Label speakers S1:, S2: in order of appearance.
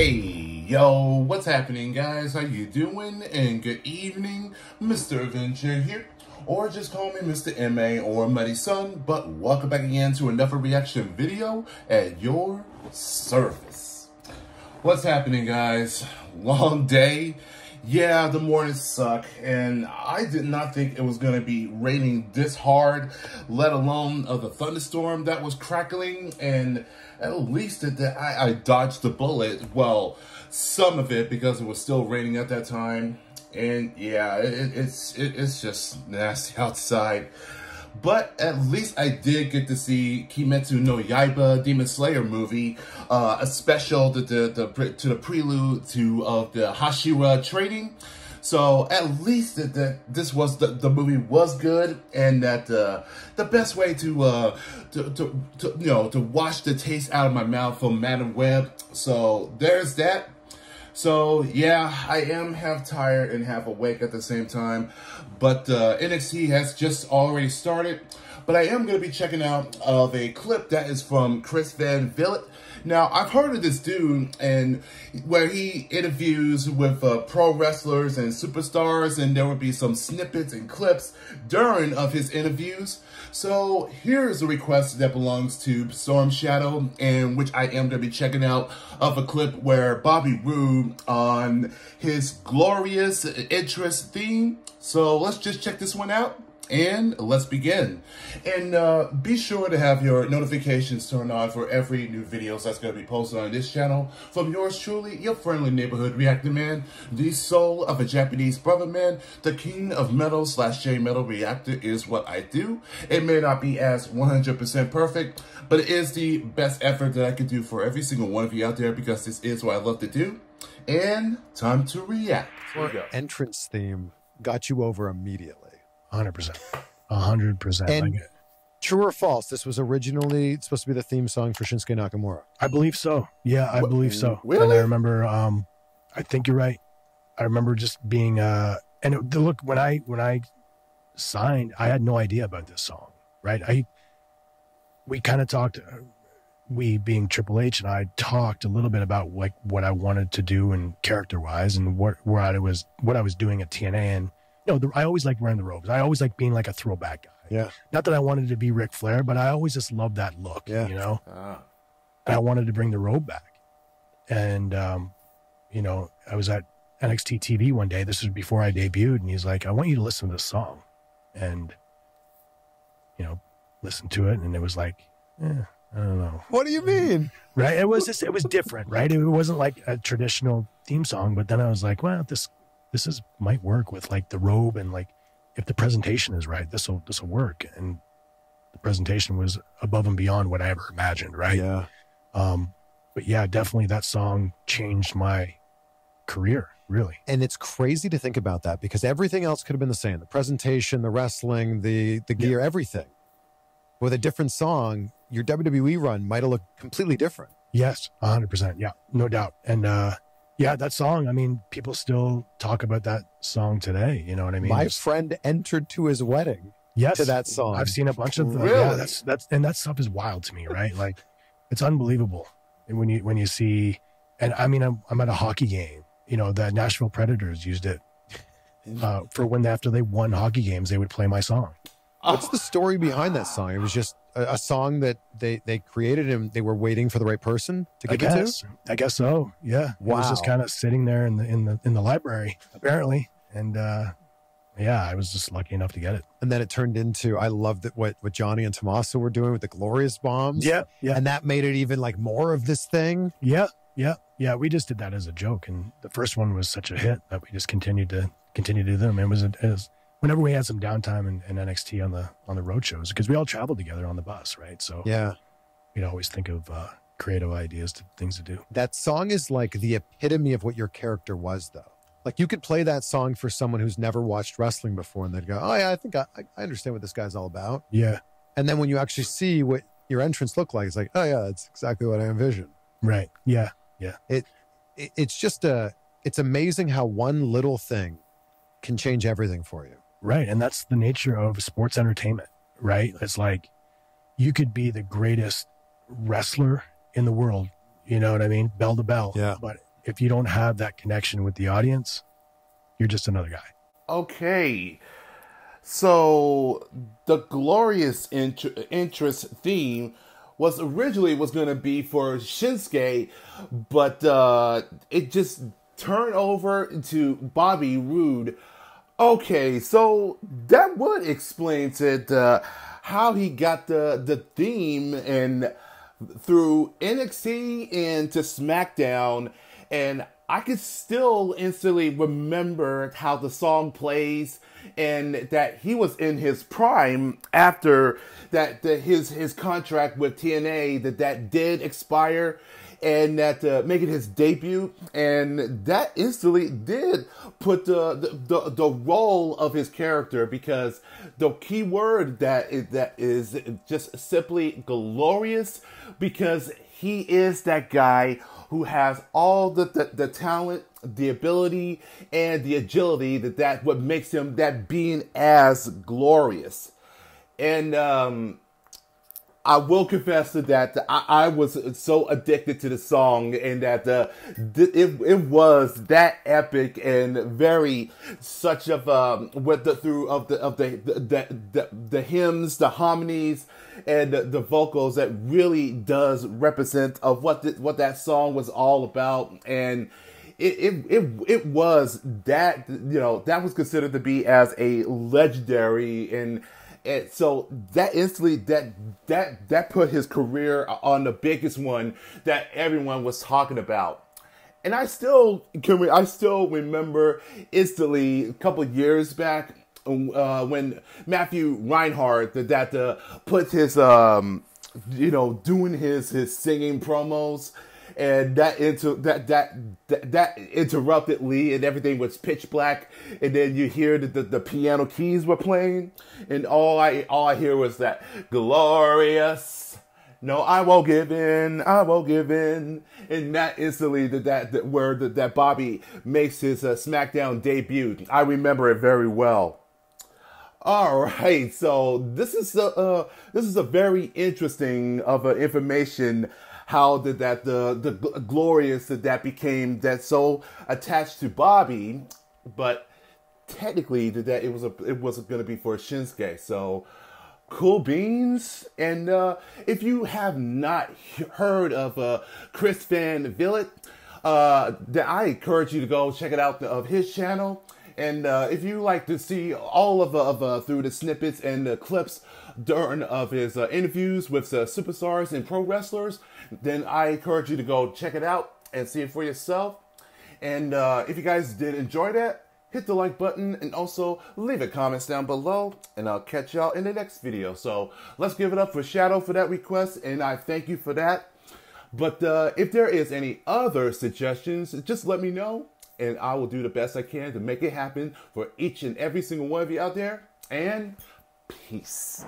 S1: Hey, yo, what's happening, guys? How you doing? And good evening, Mighty Avenger here. Or just call me Mr. M.A. or Muddy Sun. But welcome back again to another reaction video at your service. What's happening, guys? Long day. Yeah, the mornings suck, and I did not think it was going to be raining this hard, let alone of the thunderstorm that was crackling, and at least it, I, I dodged the bullet. Well, some of it, because it was still raining at that time, and yeah, it, it's it, it's just nasty outside. But at least I did get to see Kimetsu no Yaiba Demon Slayer movie, uh, a special to the, the, to the prelude to of the Hashira training. So at least that, this was the, the movie was good, and that uh, the best way to, uh, to, to to you know to wash the taste out of my mouth from Madame Web. So there's that. So yeah, I am half tired and half awake at the same time, but uh, NXT has just already started. But I am going to be checking out of a clip that is from Chris Van Vliet. Now, I've heard of this dude and where he interviews with uh, pro wrestlers and superstars, and there would be some snippets and clips during of his interviews. So here's a request that belongs to Storm Shadow, and which I am going to be checking out of a clip where Bobby Roode on his glorious interest theme. So let's just check this one out and let's begin. And uh, be sure to have your notifications turned on for every new videos that's going to be posted on this channel. From yours truly, your friendly neighborhood reactor man, the soul of a Japanese brother man, the king of metal slash J metal reactor is what I do. It may not be as 100% perfect, but it is the best effort that I can do for every single one of you out there because this is what I love to do. And time to react.
S2: entrance theme got you over immediately.
S3: Hundred percent, hundred percent.
S2: And true or false? This was originally supposed to be the theme song for Shinsuke Nakamura.
S3: I believe so. Yeah, I believe so.
S1: Really?
S3: And I remember. Um, I think you're right. I remember just being. Uh, and it, look when I when I signed, I had no idea about this song. Right. I. We kind of talked. Uh, we being Triple H and I talked a little bit about like what I wanted to do and character wise and what where I was what I was doing at TNA and you know, the, I always like wearing the robes. I always like being like a throwback guy.
S2: Yeah.
S3: Not that I wanted to be Ric Flair, but I always just loved that look.
S2: Yeah.
S3: You know,
S1: Ah.
S3: and I wanted to bring the robe back. And, um, you know, I was at NXT TV one day. This was before I debuted, and he's like, "I want you to listen to this song," and you know, listen to it, and it was like, eh, I don't know.
S2: What do you mean?
S3: Right? It was just, it was different, right? It wasn't like a traditional theme song, but then I was like, well, this this is might work with like the robe and like if the presentation is right, this will this will work. And the presentation was above and beyond what I ever imagined, right?
S2: Yeah.
S3: Um, but yeah, definitely that song changed my career, really.
S2: And it's crazy to think about that because everything else could have been the same. The presentation, the wrestling, the the gear, everything. With a different song, your WWE run might have looked completely different.
S3: Yes, hundred percent. Yeah, no doubt. And uh yeah, that song, I mean, people still talk about that song today. You know what I mean?
S2: My
S3: Just-
S2: friend entered to his wedding
S3: yes,
S2: to that song.
S3: I've seen a bunch of the,
S1: Really?
S3: yeah, that's that's and that stuff is wild to me, right? Like it's unbelievable when you when you see and I mean I'm, I'm at a hockey game, you know, the Nashville Predators used it uh, for when after they won hockey games, they would play my song.
S2: What's the story behind that song? It was just a, a song that they they created and they were waiting for the right person to
S3: I
S2: give it to.
S3: guess. I guess so. Yeah. It was just kind of sitting there in the in the in the library, apparently. And uh yeah, I was just lucky enough to get it.
S2: And then it turned into I loved that what what Johnny and Tommaso were doing with the glorious bombs.
S3: Yeah. Yeah.
S2: And that made it even like more of this thing.
S3: Yeah, yeah, yeah. We just did that as a joke, and the first one was such a hit that we just continued to continue to do them. It was, it was whenever we had some downtime in, in NXT on the on the road shows because we all traveled together on the bus, right? So
S2: Yeah.
S3: we'd always think of uh, creative ideas to things to do.
S2: That song is like the epitome of what your character was though. Like you could play that song for someone who's never watched wrestling before and they'd go, Oh yeah, I think I, I understand what this guy's all about.
S3: Yeah,
S2: And then when you actually see what your entrance looked like, it's like, oh yeah, that's exactly what I envisioned.
S3: right. Yeah, Yeah.
S2: It, it's just a, it's amazing how one little thing can change everything for you.
S3: Right. And that's the nature of sports entertainment, right? It's like you could be the greatest wrestler in the world. You know what I mean? Bell to bell.
S2: Yeah.
S3: But if you don't have that connection with the audience, you're just another guy.
S1: Okay. So the glorious int- interest theme was originally was going to be for Shinsuke, but uh, it just turned over to Bobby Roode. Okay, so that would explain it uh, how he got the the theme and through NXT and to SmackDown, and I could still instantly remember how the song plays and that he was in his prime after that, that his his contract with TNA that that did expire and that uh, making his debut and that instantly did put the, the, the the role of his character because the key word that is, that is just simply glorious because he is that guy who has all the, the, the talent, the ability, and the agility that that what makes him that being as glorious. And um, I will confess to that I, I, was so addicted to the song and that uh, it it was that epic and very such of um with the through of the of the the the, the hymns the harmonies and the, the, vocals that really does represent of what the, what that song was all about. And it, it it it was that you know that was considered to be as a legendary and and so that instantly that that that put his career on the biggest one that everyone was talking about. And I still can I still remember instantly a couple years back uh, when Matthew Reinhardt that, that uh, put his um you know doing his his singing promos and that into that that that, that interrupted Lee, and everything was pitch black, and then you hear that the, the piano keys were playing, and all I all I hear was that glorious. No, I won't give in. I won't give in. And that instantly, that that, that where that, that Bobby makes his uh, SmackDown debut. I remember it very well. All right, so this is a uh, this is a very interesting of uh, information how did that the the glorious that that became that so attached to Bobby, but technically that it was a it wasn't going to be for Shinsuke. So cool beans. And uh, if you have not heard of uh, Chris Van Vliet, uh, then I encourage you to go check it out of his channel. And uh, if you like to see all of, of uh, through the snippets and the clips during of his uh, interviews with uh, superstars and pro wrestlers, then I encourage you to go check it out and see it for yourself. And uh, if you guys did enjoy that, hit the like button and also leave a comments down below and I'll catch y'all in the next video. So let's give it up for Shadow for that request and I thank you for that. But uh, if there is any other suggestions, just let me know and I will do the best I can to make it happen for each and every single one of you out there. And peace.